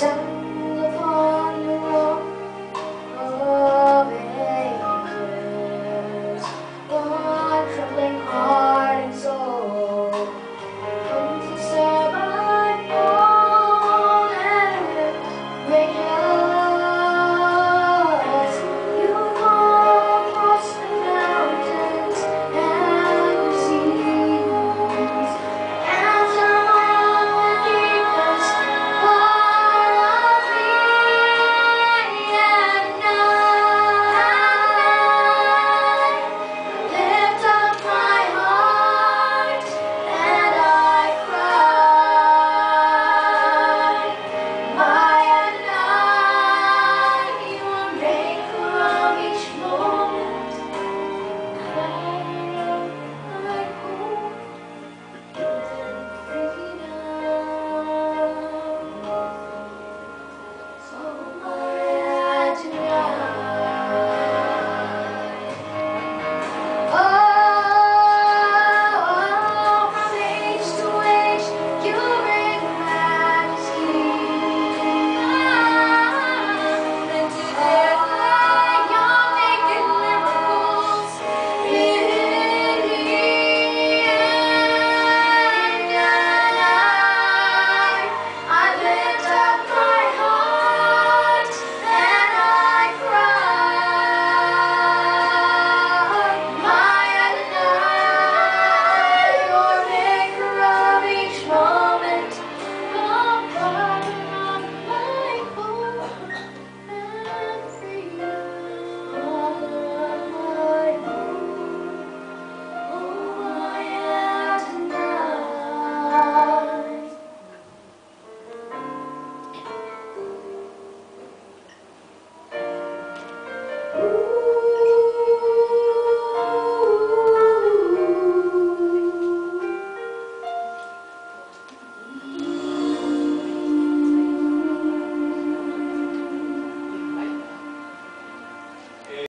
想